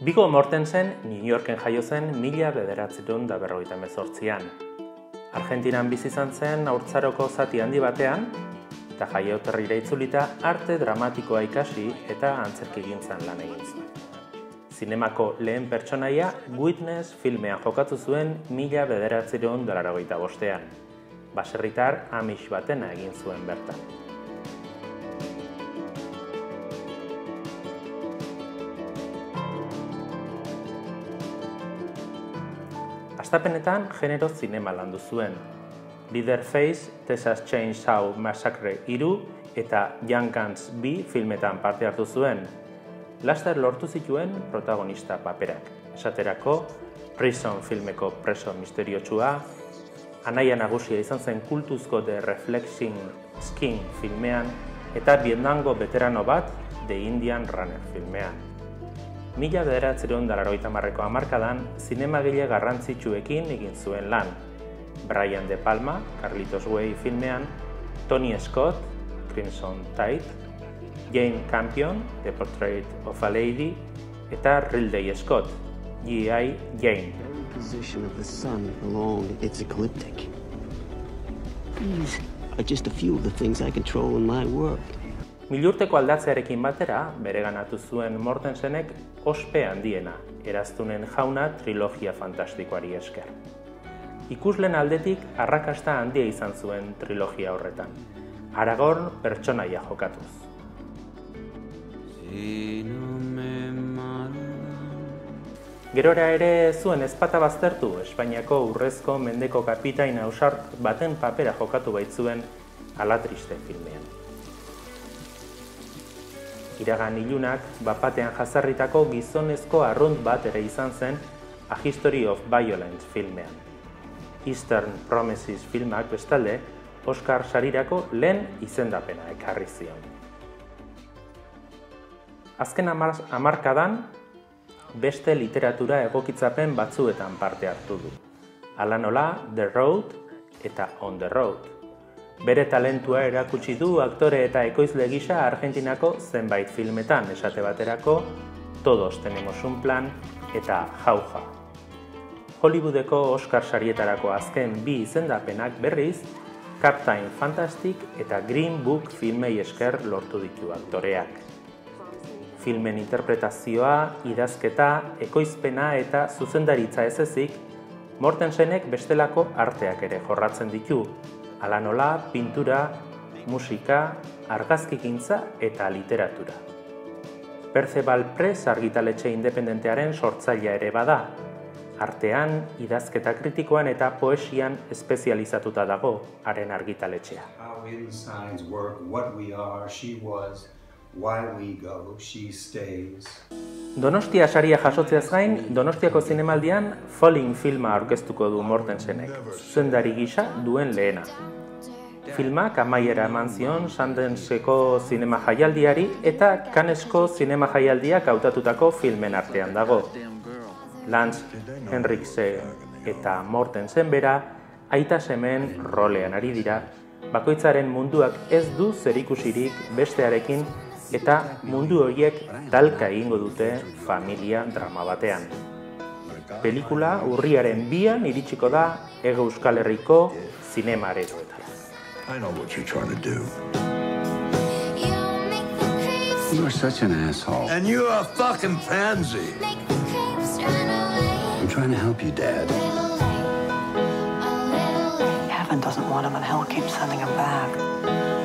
Bigo Mortensen New Yorken jaio zen mila bederatzerun da berroita mezortzian. Argentinan bizi zen aurtzaroko zati handi batean, eta jaioterrira itzulita arte dramatikoa ikasi eta antzerki gintzan lan egin zuen. Zinemako lehen pertsonaia Witness filmean jokatu zuen mila bederatzerun dolaragoita bostean. Baserritar Amish batena egin zuen bertan. Astapenetan genero zinema landu zuen. Leader Face, Texas Chainsaw Massacre iru eta Young Guns B filmetan parte hartu zuen. Laster lortu zituen protagonista paperak. Esaterako, Prison filmeko preso misteriotsua, anaia nagusia izan zen kultuzko The Reflection Skin filmean eta Vietnamgo veterano bat The Indian Runner filmean. Mila bederatzeron dalaroita marreko amarkadan, zinema gile garrantzitsuekin egin zuen lan. Brian De Palma, Carlitos Way filmean, Tony Scott, Crimson Tide, Jane Campion, The Portrait of a Lady, eta Ridley Scott, G.I. Jane. position of the sun along its ecliptic. These are just a few of the things I control in my work. Milurteko aldatzearekin batera, bereganatu zuen Mortensenek ospe handiena, eraztunen jauna trilogia fantastikoari esker. Ikuslen aldetik arrakasta handia izan zuen trilogia horretan. Aragorn pertsonaia jokatuz. Gerora ere zuen ezpata baztertu Espainiako urrezko mendeko kapitain ausart baten papera jokatu baitzuen alatriste filmean iragan ilunak bapatean jazarritako gizonezko arrunt bat ere izan zen A History of Violence filmean. Eastern Promises filmak bestalde, Oscar sarirako lehen izendapena ekarri zion. Azken hamarkadan, beste literatura egokitzapen batzuetan parte hartu du. Ala nola, The Road eta On the Road. Bere talentua erakutsi du aktore eta ekoizle gisa Argentinako zenbait filmetan esate baterako Todos tenemos un plan eta Jauja. Hollywoodeko Oscar sarietarako azken bi izendapenak berriz Captain Fantastic eta Green Book filmei esker lortu ditu aktoreak. Filmen interpretazioa, idazketa, ekoizpena eta zuzendaritza ez ezik, Mortensenek bestelako arteak ere jorratzen ditu, ala nola pintura, musika, argazkikintza eta literatura. Percebal Press argitaletxe independentearen sortzailea ere bada, artean, idazketa kritikoan eta poesian espezializatuta dago haren argitaletxea. Donostia saria jasotzeaz gain, Donostiako zinemaldian Falling filma aurkeztuko du Mortensenek, zuzendari gisa duen lehena. Filmak amaiera eman zion Sandenseko zinema jaialdiari eta Kanesko zinema jaialdiak hautatutako filmen artean dago. Lance Henrikse eta Mortensen bera aita semen rolean ari dira, bakoitzaren munduak ez du zerikusirik bestearekin eta mundu horiek talka egingo dute familia drama batean. Pelikula urriaren bian iritsiko da Ego Euskal Herriko zinema areroetan. I know what you're trying to do. You are such an asshole. And you are a fucking pansy. I'm trying to help you, Dad. Heaven doesn't want him and hell keeps sending him back.